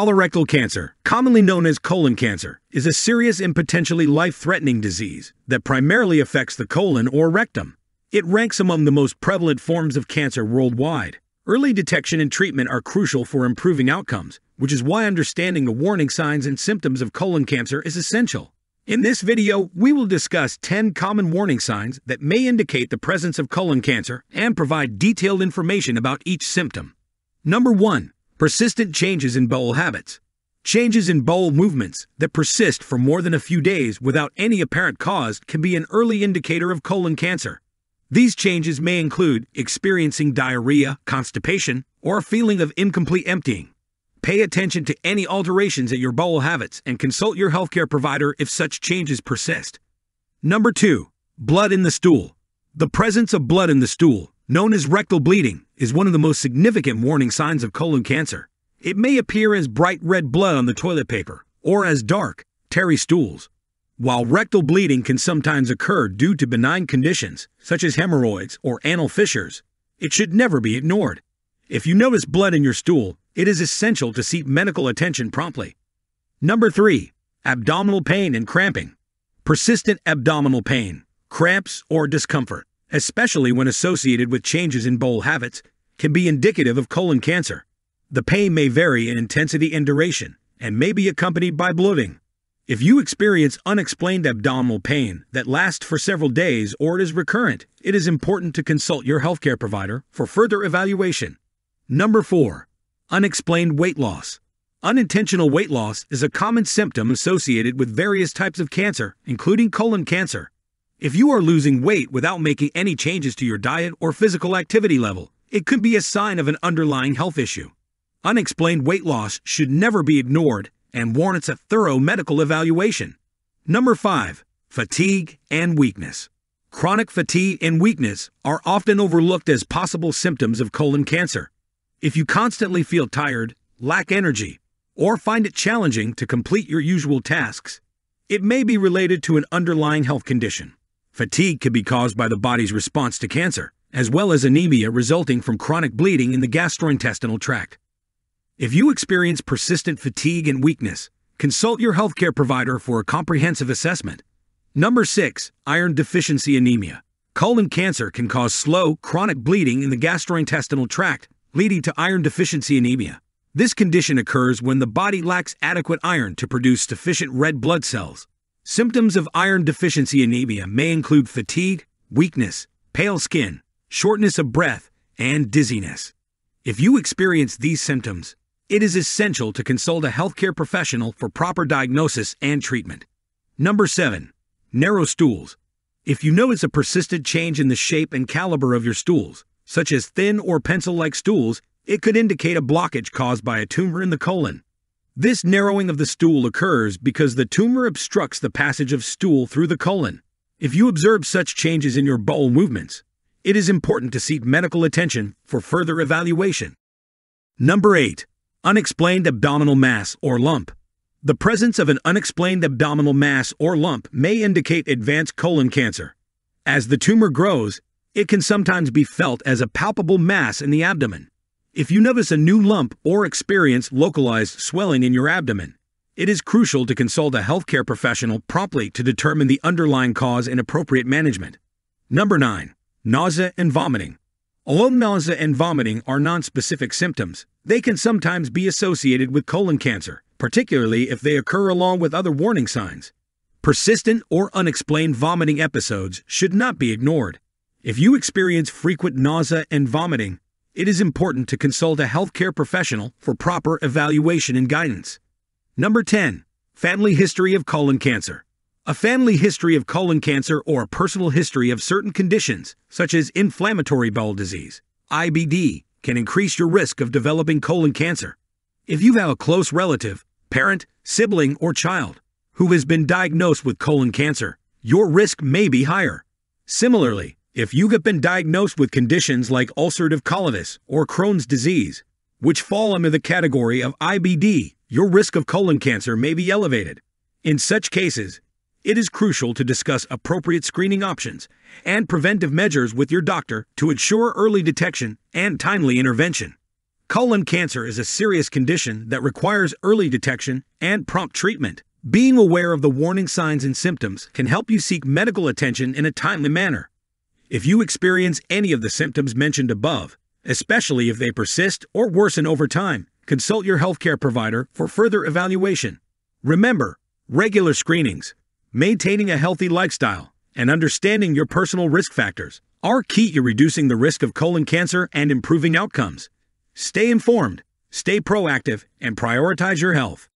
Colorectal cancer, commonly known as colon cancer, is a serious and potentially life threatening disease that primarily affects the colon or rectum. It ranks among the most prevalent forms of cancer worldwide. Early detection and treatment are crucial for improving outcomes, which is why understanding the warning signs and symptoms of colon cancer is essential. In this video, we will discuss 10 common warning signs that may indicate the presence of colon cancer and provide detailed information about each symptom. Number 1 Persistent changes in bowel habits. Changes in bowel movements that persist for more than a few days without any apparent cause can be an early indicator of colon cancer. These changes may include experiencing diarrhea, constipation, or a feeling of incomplete emptying. Pay attention to any alterations at your bowel habits and consult your healthcare provider if such changes persist. Number 2. Blood in the stool. The presence of blood in the stool known as rectal bleeding, is one of the most significant warning signs of colon cancer. It may appear as bright red blood on the toilet paper or as dark, tarry stools. While rectal bleeding can sometimes occur due to benign conditions, such as hemorrhoids or anal fissures, it should never be ignored. If you notice blood in your stool, it is essential to seek medical attention promptly. Number 3. Abdominal pain and cramping. Persistent abdominal pain, cramps, or discomfort especially when associated with changes in bowel habits, can be indicative of colon cancer. The pain may vary in intensity and duration, and may be accompanied by bloating. If you experience unexplained abdominal pain that lasts for several days or it is recurrent, it is important to consult your healthcare provider for further evaluation. Number 4. Unexplained weight loss. Unintentional weight loss is a common symptom associated with various types of cancer, including colon cancer. If you are losing weight without making any changes to your diet or physical activity level, it could be a sign of an underlying health issue. Unexplained weight loss should never be ignored and warrants a thorough medical evaluation. Number 5. Fatigue and weakness. Chronic fatigue and weakness are often overlooked as possible symptoms of colon cancer. If you constantly feel tired, lack energy, or find it challenging to complete your usual tasks, it may be related to an underlying health condition. Fatigue could be caused by the body's response to cancer, as well as anemia resulting from chronic bleeding in the gastrointestinal tract. If you experience persistent fatigue and weakness, consult your healthcare provider for a comprehensive assessment. Number 6. Iron deficiency anemia. Colon cancer can cause slow, chronic bleeding in the gastrointestinal tract, leading to iron deficiency anemia. This condition occurs when the body lacks adequate iron to produce sufficient red blood cells. Symptoms of iron deficiency anemia may include fatigue, weakness, pale skin, shortness of breath, and dizziness. If you experience these symptoms, it is essential to consult a healthcare professional for proper diagnosis and treatment. Number 7. Narrow stools. If you notice a persistent change in the shape and caliber of your stools, such as thin or pencil like stools, it could indicate a blockage caused by a tumor in the colon. This narrowing of the stool occurs because the tumor obstructs the passage of stool through the colon. If you observe such changes in your bowel movements, it is important to seek medical attention for further evaluation. Number 8. Unexplained abdominal mass or lump. The presence of an unexplained abdominal mass or lump may indicate advanced colon cancer. As the tumor grows, it can sometimes be felt as a palpable mass in the abdomen. If you notice a new lump or experience localized swelling in your abdomen, it is crucial to consult a healthcare professional promptly to determine the underlying cause and appropriate management. Number 9. Nausea and vomiting. Although nausea and vomiting are nonspecific symptoms, they can sometimes be associated with colon cancer, particularly if they occur along with other warning signs. Persistent or unexplained vomiting episodes should not be ignored. If you experience frequent nausea and vomiting, it is important to consult a healthcare professional for proper evaluation and guidance. Number 10. Family history of colon cancer. A family history of colon cancer or a personal history of certain conditions, such as inflammatory bowel disease, IBD, can increase your risk of developing colon cancer. If you have a close relative, parent, sibling, or child who has been diagnosed with colon cancer, your risk may be higher. Similarly, if you have been diagnosed with conditions like ulcerative colitis or Crohn's disease, which fall under the category of IBD, your risk of colon cancer may be elevated. In such cases, it is crucial to discuss appropriate screening options and preventive measures with your doctor to ensure early detection and timely intervention. Colon cancer is a serious condition that requires early detection and prompt treatment. Being aware of the warning signs and symptoms can help you seek medical attention in a timely manner. If you experience any of the symptoms mentioned above, especially if they persist or worsen over time, consult your healthcare provider for further evaluation. Remember, regular screenings, maintaining a healthy lifestyle, and understanding your personal risk factors are key to reducing the risk of colon cancer and improving outcomes. Stay informed, stay proactive, and prioritize your health.